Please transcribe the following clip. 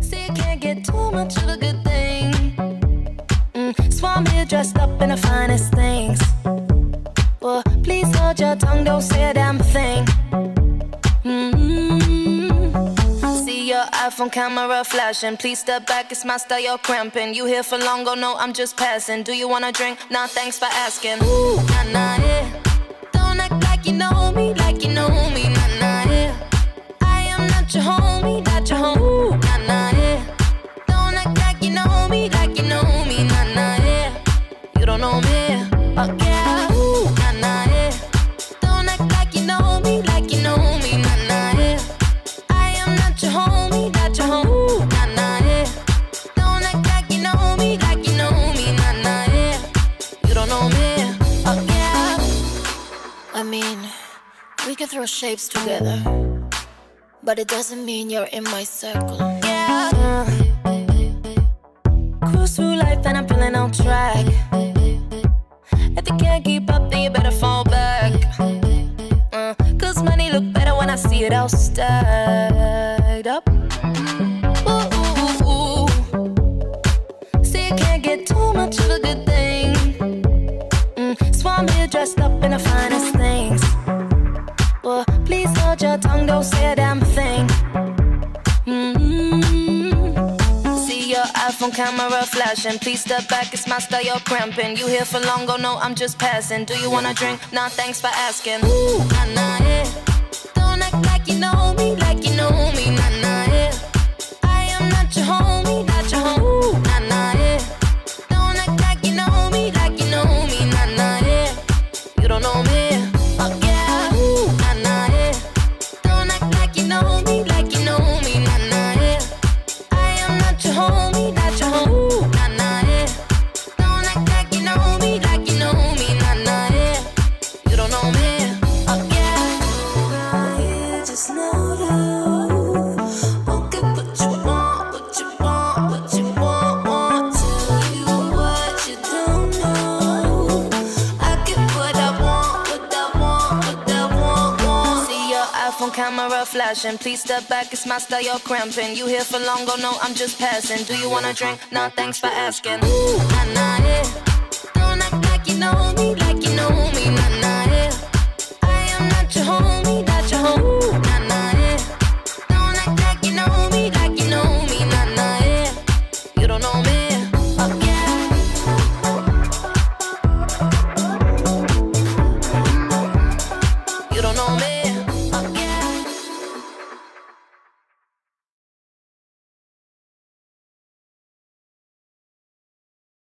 See, can't get too much of a good thing. Mm, Swan here dressed up in the finest things. Well, please hold your tongue, don't say a damn thing. Mm-hmm. See your iPhone camera flashing. Please step back, it's my style, you're cramping. You here for long, oh no, I'm just passing. Do you wanna drink? Nah, thanks for asking. Ooh, nah, nah, yeah. Can throw shapes together, but it doesn't mean you're in my circle. Yeah. Cruise through life and I'm feeling on track. If you can't keep up, then you better fall back. Uh, Cause money look better when I see it all stacked up. Ooh, ooh, ooh. See, you can't get too much of a good thing. Mm, Swan here dressed up in the finest things. Hold your tongue, don't say a damn thing. Mm-hmm. See your iPhone camera flashing. Please step back, it's my style, you're cramping. You here for long, oh no, I'm just passing. Do you wanna drink? Nah, thanks for asking. Ooh, nah, nah, yeah. iPhone camera flashing. Please step back, it's my style, you're cramping. You here for long, oh no, I'm just passing. Do you wanna drink? Nah, thanks for asking. Ooh, nah, nah, yeah. Don't act like you know me, like you know me,